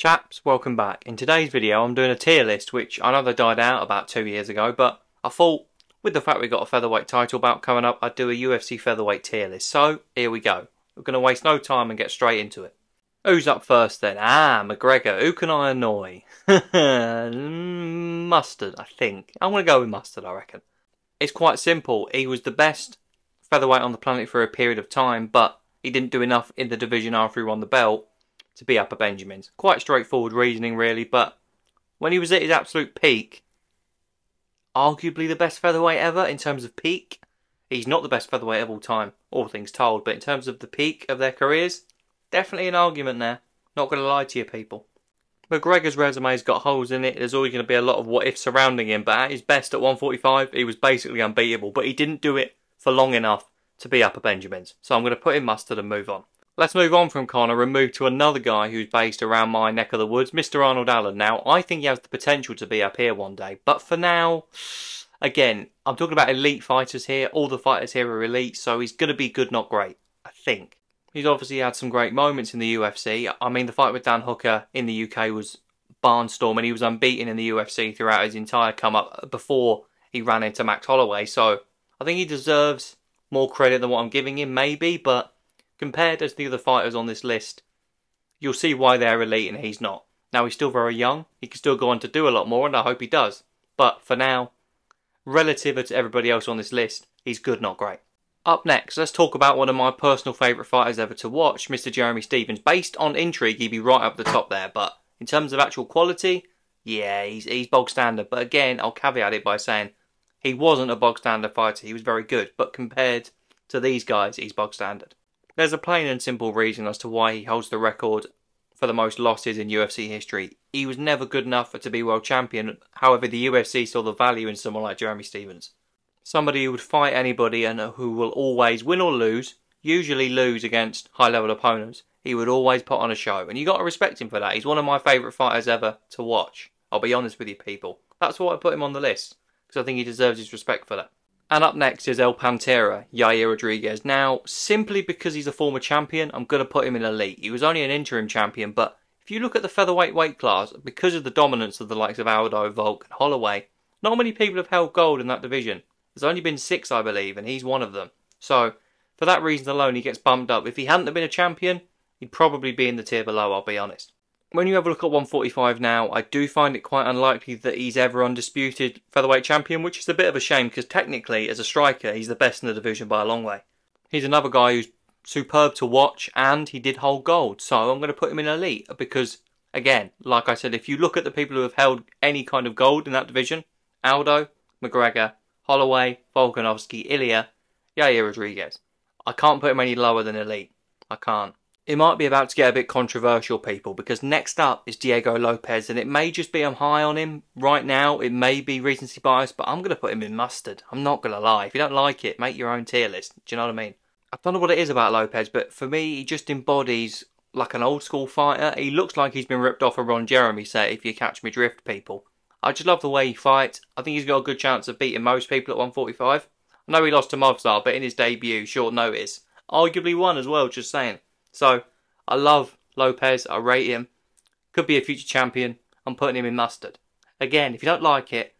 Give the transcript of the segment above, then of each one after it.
Chaps, welcome back. In today's video I'm doing a tier list which I know they died out about two years ago but I thought with the fact we got a featherweight title bout coming up I'd do a UFC featherweight tier list. So here we go. We're going to waste no time and get straight into it. Who's up first then? Ah, McGregor. Who can I annoy? mustard, I think. I'm going to go with Mustard, I reckon. It's quite simple. He was the best featherweight on the planet for a period of time, but he didn't do enough in the division after he won the belt to be upper Benjamin's. Quite straightforward reasoning, really, but when he was at his absolute peak, arguably the best featherweight ever in terms of peak. He's not the best featherweight of all time, all things told, but in terms of the peak of their careers, definitely an argument there. Not going to lie to you people. McGregor's resume's got holes in it. There's always going to be a lot of what if surrounding him, but at his best at 145, he was basically unbeatable. But he didn't do it for long enough to be upper Benjamin's. So I'm going to put in mustard and move on. Let's move on from Conor and move to another guy who's based around my neck of the woods, Mr. Arnold Allen. Now, I think he has the potential to be up here one day, but for now, again, I'm talking about elite fighters here. All the fighters here are elite, so he's going to be good, not great, I think. He's obviously had some great moments in the UFC. I mean, the fight with Dan Hooker in the UK was barnstorming. He was unbeaten in the UFC throughout his entire come up before he ran into Max Holloway. So I think he deserves more credit than what I'm giving him, maybe, but compared as the other fighters on this list, you'll see why they're elite and he's not. Now, he's still very young. He can still go on to do a lot more, and I hope he does. But for now, relative to everybody else on this list, he's good, not great. Up next, let's talk about one of my personal favourite fighters ever to watch, Mr. Jeremy Stephens. Based on intrigue, he'd be right up the top there, but in terms of actual quality, yeah, he's, he's bog standard. But again, I'll caveat it by saying he wasn't a bog standard fighter. He was very good, but compared to these guys, he's bog standard. There's a plain and simple reason as to why he holds the record for the most losses in UFC history. He was never good enough to be world champion. However, the UFC saw the value in someone like Jeremy Stephens. Somebody who would fight anybody and who will always win or lose, usually lose against high level opponents. He would always put on a show, and you got to respect him for that. He's one of my favourite fighters ever to watch. I'll be honest with you, people. That's why I put him on the list because I think he deserves his respect for that. And up next is El Pantera, Yair Rodriguez. Now, simply because he's a former champion, I'm going to put him in elite. He was only an interim champion, but if you look at the featherweight weight class, because of the dominance of the likes of Aldo, Volk, and Holloway, not many people have held gold in that division. There's only been six, I believe, and he's one of them. So, for that reason alone, he gets bumped up. If he hadn't been a champion, he'd probably be in the tier below, I'll be honest. When you have a look at 145 now, I do find it quite unlikely that he's ever undisputed featherweight champion, which is a bit of a shame because technically, as a striker, he's the best in the division by a long way. He's another guy who's superb to watch and he did hold gold, so I'm going to put him in elite because, again, like I said, if you look at the people who have held any kind of gold in that division Aldo, McGregor, Holloway, Volkanovski, Ilia, Yair Rodriguez. I can't put him any lower than elite. I can't. It might be about to get a bit controversial, people, because next up is Diego Lopez, and it may just be I'm high on him right now. It may be recency bias, but I'm going to put him in mustard. I'm not going to lie. If you don't like it, make your own tier list. Do you know what I mean? I don't know what it is about Lopez, but for me, he just embodies like an old school fighter. He looks like he's been ripped off a Ron Jeremy set, if you catch me drift, people. I just love the way he fights. I think he's got a good chance of beating most people at 145. I know he lost to Movsar, but in his debut, short notice, arguably won as well, just saying. So I love Lopez. I rate him. Could be a future champion. I'm putting him in mustard. Again, if you don't like it,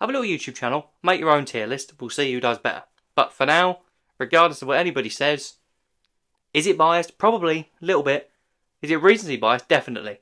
have a little YouTube channel. Make your own tier list. We'll see who does better. But for now, regardless of what anybody says, is it biased? Probably. A little bit. Is it recency biased? Definitely.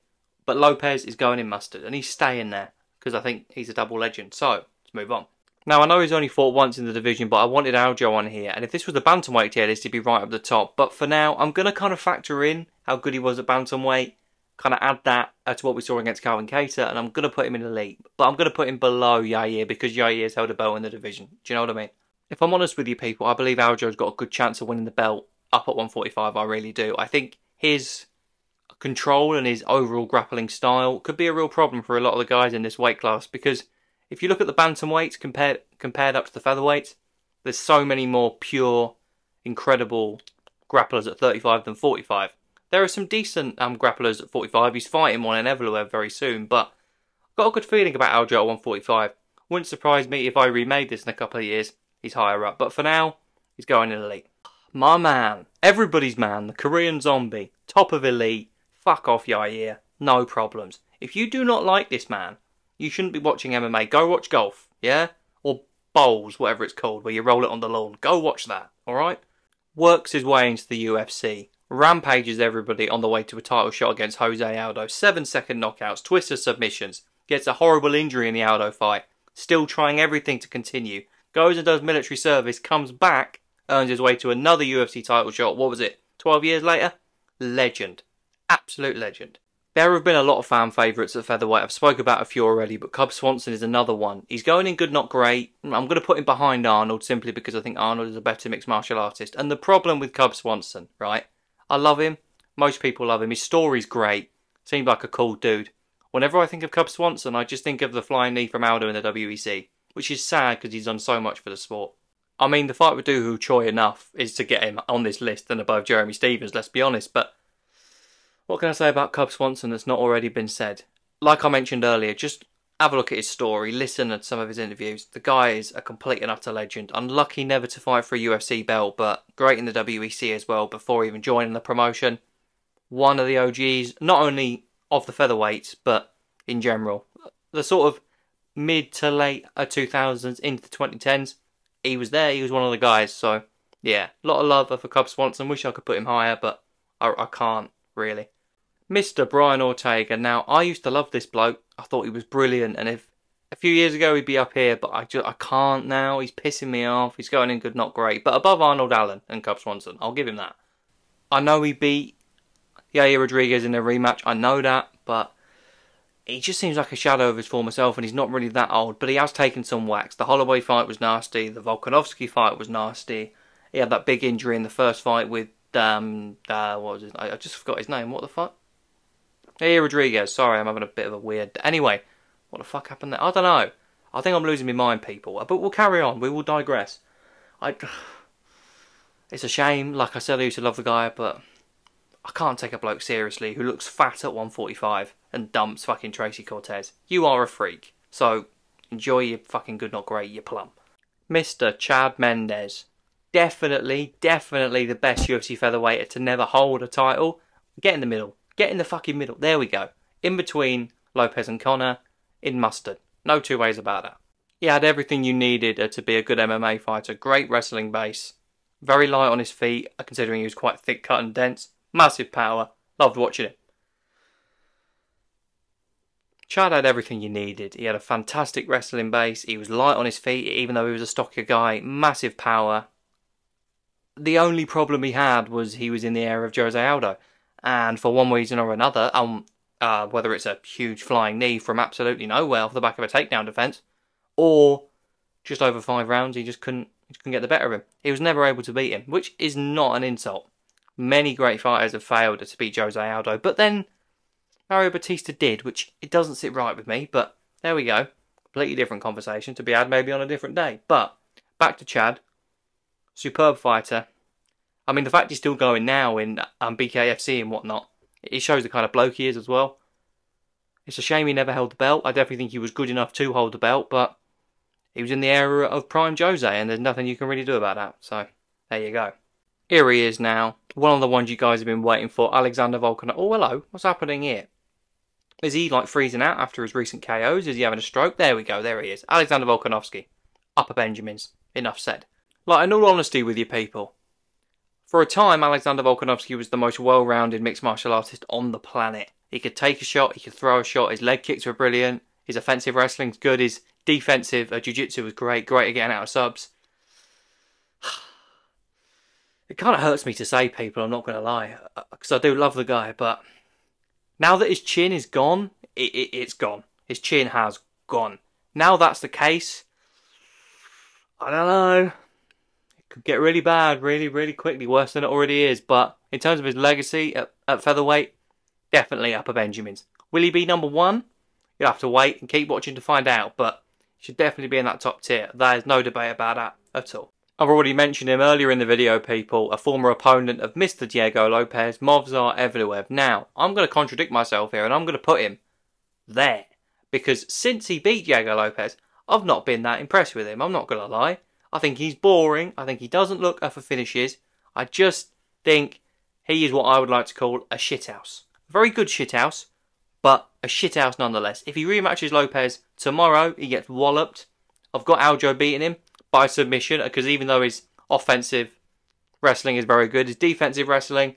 But Lopez is going in mustard. And he's staying there. Because I think he's a double legend. So, let's move on. Now, I know he's only fought once in the division, but I wanted Aljo on here. And if this was the bantamweight tier list, he'd be right up the top. But for now, I'm going to kind of factor in how good he was at bantamweight. Kind of add that uh, to what we saw against Calvin Kattar. And I'm going to put him in elite. But I'm going to put him below Yair because Yair's held a belt in the division. Do you know what I mean? If I'm honest with you people, I believe Aljo's got a good chance of winning the belt up at 145. I really do. I think his control and his overall grappling style could be a real problem for a lot of the guys in this weight class because if you look at the bantamweight compared compared up to the featherweight, there's so many more pure, incredible grapplers at 35 than 45. There are some decent um, grapplers at 45. He's fighting one in Evloev very soon, but I've got a good feeling about Aljo at 145. Wouldn't surprise me if I remade this in a couple of years. He's higher up, but for now, he's going in elite. My man, everybody's man, the Korean zombie, top of elite. Fuck off, Yair. no problems. If you do not like this man, you shouldn't be watching MMA. Go watch golf, yeah? Or bowls, whatever it's called, where you roll it on the lawn. Go watch that, alright? Works his way into the UFC. Rampages everybody on the way to a title shot against Jose Aldo. Seven second knockouts, twister submissions. Gets a horrible injury in the Aldo fight. Still trying everything to continue. Goes and does military service, comes back, earns his way to another UFC title shot. What was it? 12 years later? Legend. Absolute legend. There have been a lot of fan favourites at featherweight. I've spoke about a few already, but Cub Swanson is another one. He's going in good, not great. I'm going to put him behind Arnold simply because I think Arnold is a better mixed martial artist. And the problem with Cub Swanson, right? I love him. Most people love him. His story's great. Seems like a cool dude. Whenever I think of Cub Swanson, I just think of the flying knee from Aldo in the WEC, which is sad because he's done so much for the sport. I mean, the fight with Doo Ho Choi enough is to get him on this list and above Jeremy Stephens, let's be honest, but what can I say about Cub Swanson that's not already been said? Like I mentioned earlier, just have a look at his story, listen to some of his interviews. The guy is a complete and utter legend. Unlucky never to fight for a UFC belt, but great in the WEC as well before even joining the promotion. One of the OGs, not only of the featherweights, but in general. The sort of mid to late uh, 2000s into the 2010s, he was there, he was one of the guys. So, yeah, a lot of love for Cub Swanson. Wish I could put him higher, but I, I can't, really. Mr. Brian Ortega. Now, I used to love this bloke. I thought he was brilliant, and if a few years ago he'd be up here, but I just I can't now. He's pissing me off. He's going in good, not great, but above Arnold Allen and Cub Swanson. I'll give him that. I know he beat Yair Rodriguez in a rematch. I know that, but he just seems like a shadow of his former self, and he's not really that old. But he has taken some wax. The Holloway fight was nasty. The Volkanovski fight was nasty. He had that big injury in the first fight with um, uh, what was his? I just forgot his name. What the fuck? Yair, Rodriguez. Sorry, I'm having a bit of a weird. Anyway, what the fuck happened there? I don't know. I think I'm losing my mind, people. Uh, but we'll carry on. We will digress. I. It's a shame. Like I said, I used to love the guy, but I can't take a bloke seriously who looks fat at 145 and dumps fucking Tracy Cortez. You are a freak. So enjoy your fucking good, not great, you plum. Mr. Chad Mendes. Definitely, definitely the best UFC featherweight to never hold a title. Get in the middle. Get in the fucking middle. There we go. In between Lopez and Conor, in mustard. No two ways about that. He had everything you needed uh, to be a good MMA fighter. Great wrestling base. Very light on his feet, uh, considering he was quite thick cut and dense. Massive power. Loved watching him. Chad had everything you needed. He had a fantastic wrestling base. He was light on his feet, even though he was a stockier guy. Massive power. The only problem he had was he was in the air of Jose Aldo and for one reason or another, um, uh, whether it's a huge flying knee from absolutely nowhere off the back of a takedown defense, or just over five rounds, he just couldn't, he just couldn't get the better of him. He was never able to beat him, which is not an insult. Many great fighters have failed to beat Jose Aldo, but then Mario Bautista did, which it doesn't sit right with me. But there we go, completely different conversation to be had maybe on a different day. But back to Chad, superb fighter, I mean, the fact he's still going now in um, BKFC and whatnot, it shows the kind of bloke he is as well. It's a shame he never held the belt. I definitely think he was good enough to hold the belt, but he was in the era of prime Jose, and there's nothing you can really do about that. So there you go. Here he is now. One of the ones you guys have been waiting for, Alexander Volkanov. Oh, hello. What's happening here? Is he like freezing out after his recent KOs? Is he having a stroke? There we go. There he is. Alexander Volkanovski. Upper Benjamins. Enough said. Like, in all honesty with you people, for a time, Alexander Volkanovski was the most well-rounded mixed martial artist on the planet. He could take a shot, he could throw a shot, his leg kicks were brilliant, his offensive wrestling's good, his defensive uh, jiu-jitsu was great, great at getting out of subs. It kind of hurts me to say, people, I'm not going to lie, because uh, I do love the guy, but now that his chin is gone, it, it, it's gone. His chin has gone. Now that's the case, I don't know could get really bad really, really quickly, worse than it already is. But in terms of his legacy at, at featherweight, definitely upper Benjamins. Will he be number one? You'll have to wait and keep watching to find out, but he should definitely be in that top tier. There is no debate about that at all. I've already mentioned him earlier in the video, people, a former opponent of Mr. Diego Lopez, Movsar Evloev. Now, I'm going to contradict myself here and I'm going to put him there. Because since he beat Diego Lopez, I've not been that impressed with him, I'm not going to lie. I think he's boring. I think he doesn't look up for finishes. I just think he is what I would like to call a shithouse. A very good shithouse, but a shithouse nonetheless. If he rematches Lopez tomorrow, he gets walloped. I've got Aljo beating him by submission because even though his offensive wrestling is very good, his defensive wrestling,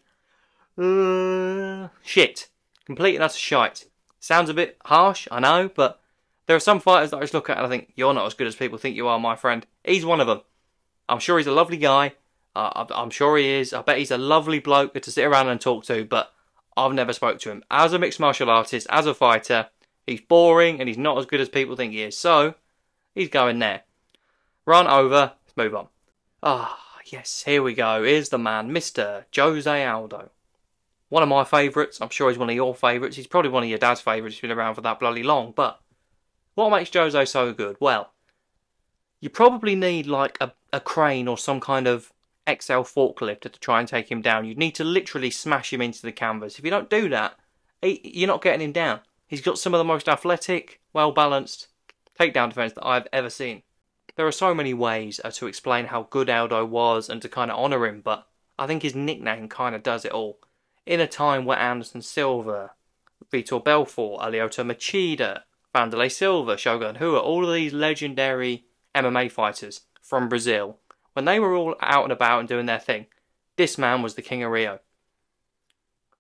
uh, shit. Complete and utter shite. Sounds a bit harsh, I know, but there are some fighters that I just look at and I think, you're not as good as people think you are, my friend. He's one of them. I'm sure he's a lovely guy. Uh, I'm sure he is. I bet he's a lovely bloke to sit around and talk to, but I've never spoke to him. As a mixed martial artist, as a fighter, he's boring and he's not as good as people think he is. So, he's going there. Run over. Let's move on. Ah, oh, yes, here we go. Here's the man, Mr. Jose Aldo. One of my favourites. I'm sure he's one of your favourites. He's probably one of your dad's favourites. He's been around for that bloody long. But what makes Jose so good? Well, you probably need like a, a crane or some kind of XL forklift to try and take him down. You'd need to literally smash him into the canvas. If you don't do that, he, you're not getting him down. He's got some of the most athletic, well balanced takedown defense that I've ever seen. There are so many ways uh, to explain how good Aldo was and to kind of honour him, but I think his nickname kind of does it all. In a time where Anderson Silva, Vitor Belfort, Lyoto Machida, Wanderlei Silva, Shogun Rua, all of these legendary MMA fighters from Brazil when they were all out and about and doing their thing, this man was the king of Rio.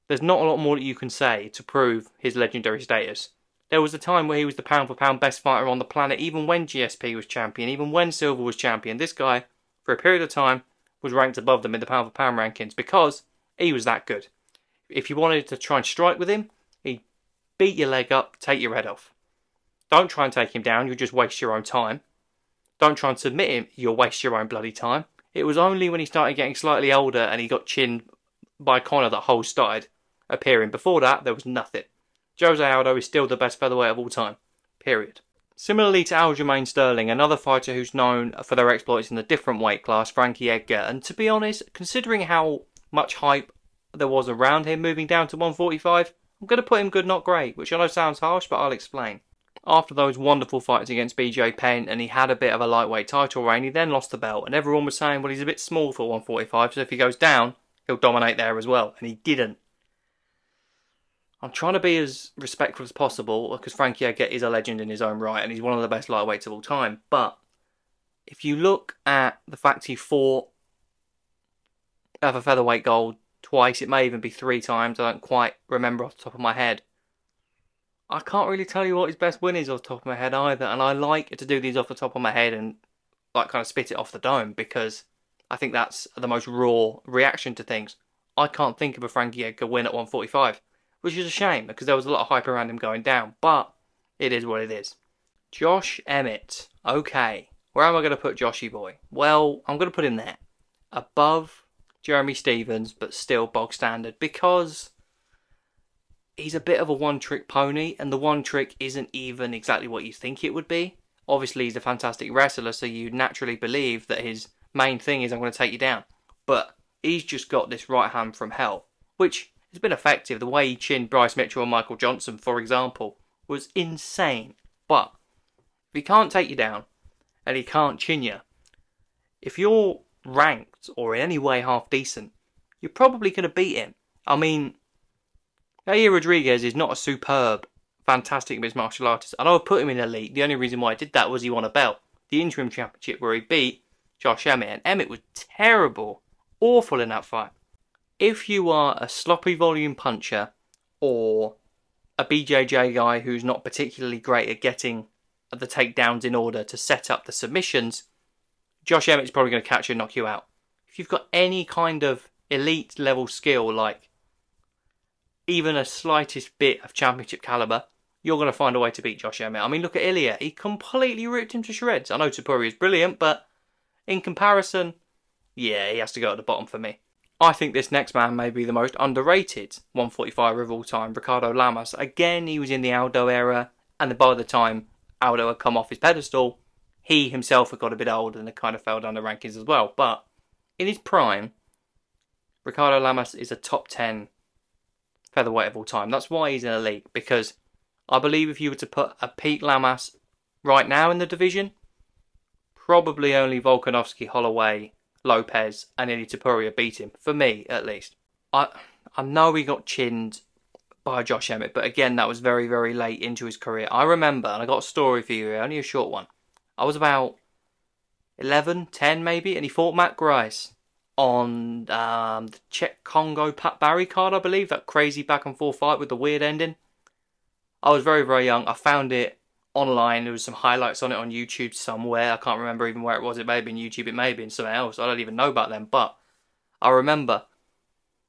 There's not a lot more that you can say to prove his legendary status. There was a time where he was the pound for pound best fighter on the planet, even when GSP was champion, even when Silva was champion. This guy, for a period of time, was ranked above them in the pound for pound rankings because he was that good. If you wanted to try and strike with him, he'd beat your leg up, take your head off. Don't try and take him down, you'll just waste your own time. Don't try and submit him, you'll waste your own bloody time. It was only when he started getting slightly older and he got chinned by Conor that holes started appearing. Before that, there was nothing. Jose Aldo is still the best featherweight of all time. Period. Similarly to Aljamain Sterling, another fighter who's known for their exploits in a different weight class, Frankie Edgar. And to be honest, considering how much hype there was around him moving down to 145, I'm going to put him good, not great, which I know sounds harsh, but I'll explain after those wonderful fights against BJ Penn and he had a bit of a lightweight title reign, he then lost the belt. And everyone was saying, well, he's a bit small for 145, so if he goes down, he'll dominate there as well. And he didn't. I'm trying to be as respectful as possible because Frankie Edgar is a legend in his own right and he's one of the best lightweights of all time. But if you look at the fact he fought a featherweight gold twice, it may even be three times, I don't quite remember off the top of my head. I can't really tell you what his best win is off the top of my head either, and I like to do these off the top of my head and like kind of spit it off the dome because I think that's the most raw reaction to things. I can't think of a Frankie Edgar win at 145, which is a shame because there was a lot of hype around him going down, but it is what it is. Josh Emmett. Okay, where am I going to put Joshy boy? Well, I'm going to put him there, above Jeremy Stephens, but still bog standard because he's a bit of a one trick pony, and the one trick isn't even exactly what you think it would be. Obviously, he's a fantastic wrestler, so you naturally believe that his main thing is I'm going to take you down. But he's just got this right hand from hell, which has been effective. The way he chinned Bryce Mitchell and Michael Johnson, for example, was insane. But if he can't take you down and he can't chin you, if you're ranked or in any way half decent, you're probably going to beat him. I mean, Yair Rodriguez is not a superb, fantastic mixed martial artist, and I would put him in elite. The only reason why I did that was he won a belt, the interim championship, where he beat Josh Emmett, and Emmett was terrible, awful in that fight. If you are a sloppy volume puncher or a BJJ guy who's not particularly great at getting the takedowns in order to set up the submissions, Josh Emmett's probably going to catch you and knock you out. If you've got any kind of elite level skill like even a slightest bit of championship caliber, you're going to find a way to beat Josh Emmett. I mean, look at Ilia. He completely ripped him to shreds. I know Topuria is brilliant, but in comparison, yeah, he has to go at the bottom for me. I think this next man may be the most underrated 145 of all time, Ricardo Lamas. Again, he was in the Aldo era, and by the time Aldo had come off his pedestal, he himself had got a bit old and had kind of fell down the rankings as well. But in his prime, Ricardo Lamas is a top 10 featherweight of all time. That's why he's in a league because I believe if you were to put a Pete Lamas right now in the division, probably only Volkanovski, Holloway, Lopez, and Ilia Topuria beat him. For me, at least. I I know he got chinned by Josh Emmett, but again, that was very, very late into his career. I remember, and I got a story for you here, only a short one. I was about 11, 10 maybe, and he fought Matt Grice on um, the Cheick Kongo Pat Barry card, I believe, that crazy back and forth fight with the weird ending. I was very, very young. I found it online. There was some highlights on it on YouTube somewhere. I can't remember even where it was. It may have been YouTube. It may have been somewhere else. I don't even know about them. But I remember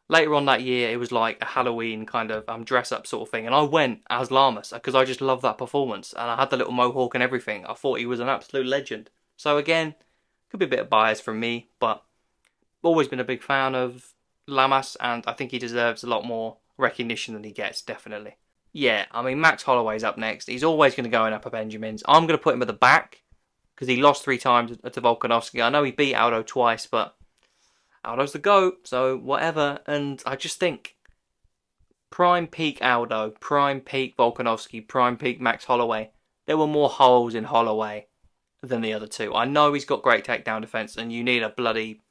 later on that year, it was like a Halloween kind of um, dress up sort of thing. And I went as Lamas because I just loved that performance. And I had the little mohawk and everything. I thought he was an absolute legend. So again, could be a bit of bias from me, but always been a big fan of Lamas. And I think he deserves a lot more recognition than he gets, definitely. Yeah, I mean, Max Holloway's up next. He's always going to go in upper Benjamins. I'm going to put him at the back because he lost three times to Volkanovski. I know he beat Aldo twice, but Aldo's the GOAT, so whatever. And I just think prime peak Aldo, prime peak Volkanovski, prime peak Max Holloway. There were more holes in Holloway than the other two. I know he's got great takedown defense, and you need a bloody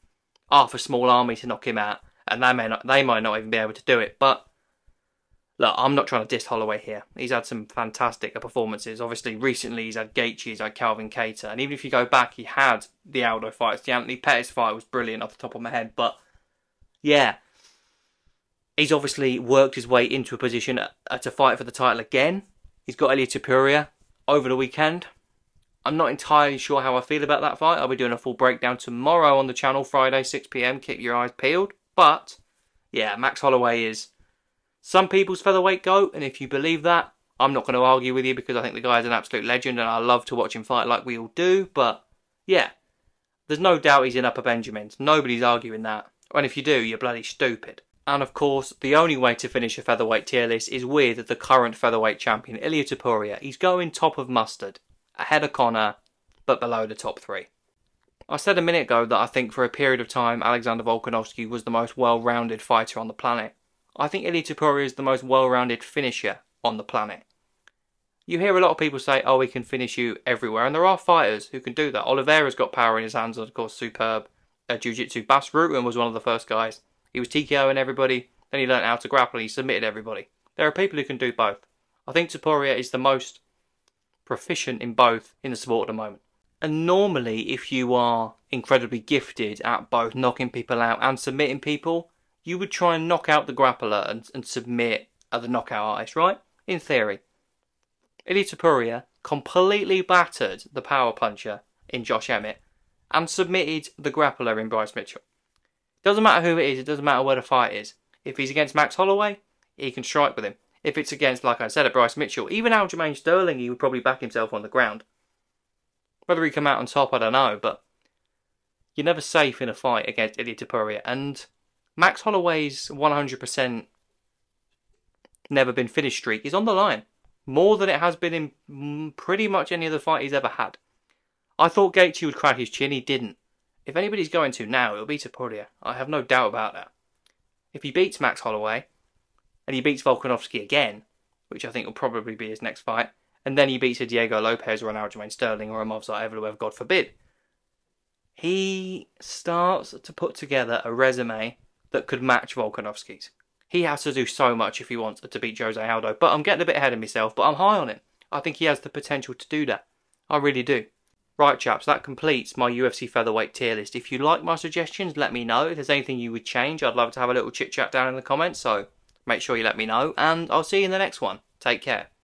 half a small army to knock him out, and they may not, they might not even be able to do it. But look, I'm not trying to diss Holloway here. He's had some fantastic performances. Obviously, recently he's had Gaethje, he's had Calvin Kattar, and even if you go back, he had the Aldo fights. The Anthony Pettis fight was brilliant off the top of my head, but yeah, he's obviously worked his way into a position uh, to fight for the title again. He's got Ilia Topuria over the weekend. I'm not entirely sure how I feel about that fight. I'll be doing a full breakdown tomorrow on the channel, Friday, 6 pm. Keep your eyes peeled. But yeah, Max Holloway is some people's featherweight goat, and if you believe that, I'm not going to argue with you because I think the guy is an absolute legend and I love to watch him fight like we all do. But yeah, there's no doubt he's in upper Benjamins. Nobody's arguing that. And if you do, you're bloody stupid. And of course, the only way to finish a featherweight tier list is with the current featherweight champion, Ilia Topuria. He's going top of mustard, ahead of Conor, but below the top three. I said a minute ago that I think for a period of time Alexander Volkanovski was the most well-rounded fighter on the planet. I think Ilia Topuria is the most well-rounded finisher on the planet. You hear a lot of people say, oh, he can finish you everywhere, and there are fighters who can do that. Oliveira's got power in his hands, and of course, superb uh, jiu-jitsu. Bas Rutten was one of the first guys. He was TKOing everybody, then he learned how to grapple, he submitted everybody. There are people who can do both. I think Topuria is the most proficient in both in the sport at the moment. And normally, if you are incredibly gifted at both knocking people out and submitting people, you would try and knock out the grappler and, and submit at the knockout artist, right? In theory. Topuria completely battered the power puncher in Josh Emmett and submitted the grappler in Bryce Mitchell. Doesn't matter who it is, it doesn't matter where the fight is. If he's against Max Holloway, he can strike with him. If it's against, like I said, a Bryce Mitchell, even Aljamain Sterling, he would probably back himself on the ground. Whether he come out on top, I don't know, but you're never safe in a fight against Ilia Topuria. And Max Holloway's 100% never been finished streak is on the line. More than it has been in pretty much any other fight he's ever had. I thought Gaethje would crack his chin, he didn't. If anybody's going to now, it'll be Topuria. I have no doubt about that. If he beats Max Holloway, and he beats Volkanovski again, which I think will probably be his next fight, and then he beats a Diego Lopez or an Aljamain Sterling or a Movsar Evloev, God forbid, he starts to put together a resume that could match Volkanovski's. He has to do so much if he wants to beat Jose Aldo, but I'm getting a bit ahead of myself, but I'm high on him. I think he has the potential to do that. I really do. Right, chaps, that completes my UFC featherweight tier list. If you like my suggestions, let me know. If there's anything you would change, I'd love to have a little chit chat down in the comments, so make sure you let me know, and I'll see you in the next one. Take care.